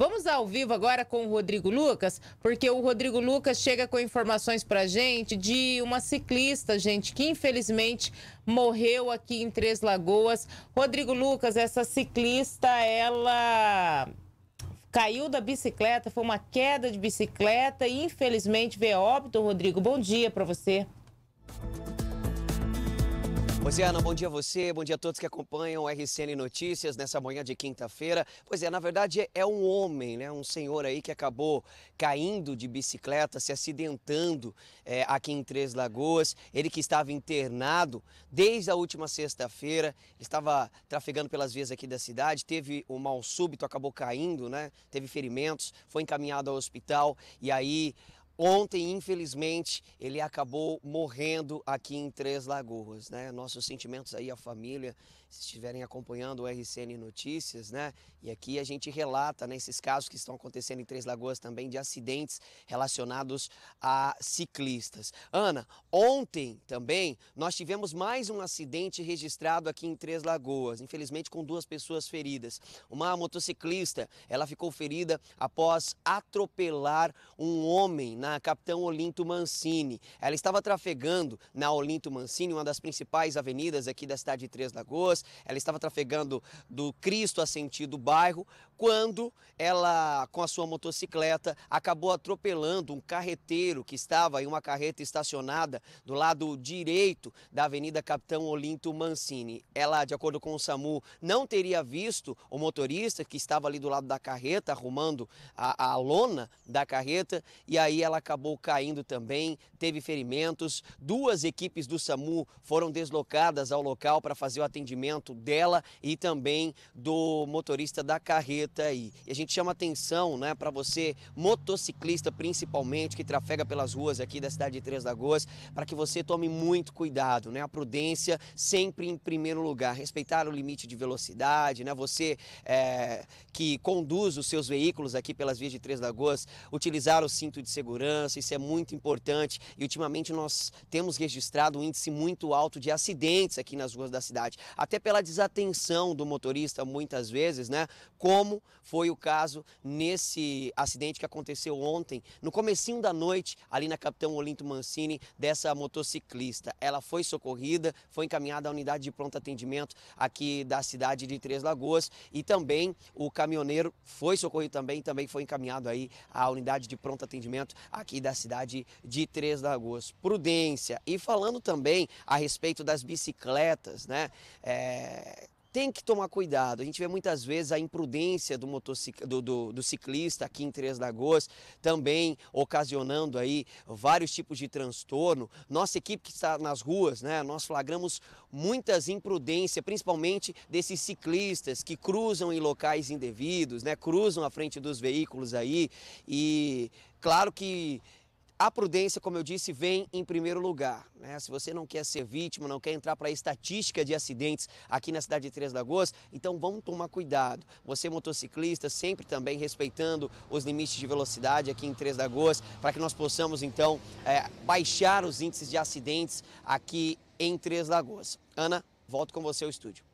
Vamos ao vivo agora com o Rodrigo Lucas, porque o Rodrigo Lucas chega com informações pra gente de uma ciclista, gente, que infelizmente morreu aqui em Três Lagoas. Rodrigo Lucas, essa ciclista, ela caiu da bicicleta, foi uma queda de bicicleta e infelizmente veio óbito, Rodrigo. Bom dia para você. Pois é, Ana, bom dia a você, bom dia a todos que acompanham o RCN Notícias nessa manhã de quinta-feira. Pois é, na verdade é um homem, né, um senhor aí que acabou caindo de bicicleta, se acidentando é, aqui em Três Lagoas. Ele que estava internado desde a última sexta-feira, estava trafegando pelas vias aqui da cidade, teve um mal súbito, acabou caindo, né, teve ferimentos, foi encaminhado ao hospital e aí Ontem, infelizmente, ele acabou morrendo aqui em Três Lagoas, né? Nossos sentimentos aí à família, se estiverem acompanhando o RCN Notícias, né? E aqui a gente relata né, casos que estão acontecendo em Três Lagoas também de acidentes relacionados a ciclistas. Ana, ontem também nós tivemos mais um acidente registrado aqui em Três Lagoas, infelizmente com duas pessoas feridas. Uma motociclista, ela ficou ferida após atropelar um homem na na Capitão Olinto Mancini. Ela estava trafegando na Olinto Mancini, uma das principais avenidas aqui da cidade de Três Lagoas. Ela estava trafegando do Cristo a sentido bairro, quando ela, com a sua motocicleta, acabou atropelando um carreteiro que estava em uma carreta estacionada do lado direito da Avenida Capitão Olinto Mancini. Ela, de acordo com o SAMU, não teria visto o motorista que estava ali do lado da carreta, arrumando a, a lona da carreta, e aí ela acabou caindo também, teve ferimentos. Duas equipes do SAMU foram deslocadas ao local para fazer o atendimento dela e também do motorista da carreta aí. E a gente chama atenção, né, para você motociclista principalmente que trafega pelas ruas aqui da cidade de Três Lagoas, para que você tome muito cuidado, né? A prudência sempre em primeiro lugar, respeitar o limite de velocidade, né? Você é, que conduz os seus veículos aqui pelas vias de Três Lagoas, utilizar o cinto de segurança segurança, isso é muito importante. E ultimamente nós temos registrado um índice muito alto de acidentes aqui nas ruas da cidade, até pela desatenção do motorista muitas vezes, né? Como foi o caso nesse acidente que aconteceu ontem, no comecinho da noite, ali na Capitão Olinto Mancini, dessa motociclista. Ela foi socorrida, foi encaminhada à unidade de pronto atendimento aqui da cidade de Três Lagoas e também o caminhoneiro foi socorrido também, também foi encaminhado aí à unidade de pronto atendimento aqui da cidade de Três Lagoas. Prudência. E falando também a respeito das bicicletas, né? É, tem que tomar cuidado. A gente vê muitas vezes a imprudência do, motocic... do, do, do, ciclista aqui em Três Lagoas, também ocasionando aí vários tipos de transtorno. Nossa equipe que está nas ruas, né, nós flagramos muitas imprudências, principalmente desses ciclistas que cruzam em locais indevidos, né, cruzam à frente dos veículos aí e Claro que a prudência, como eu disse, vem em primeiro lugar. Né? Se você não quer ser vítima, não quer entrar para a estatística de acidentes aqui na cidade de Três Lagoas, então vamos tomar cuidado. Você, motociclista, sempre também respeitando os limites de velocidade aqui em Três Lagoas, para que nós possamos, então, é, baixar os índices de acidentes aqui em Três Lagoas. Ana, volto com você ao estúdio.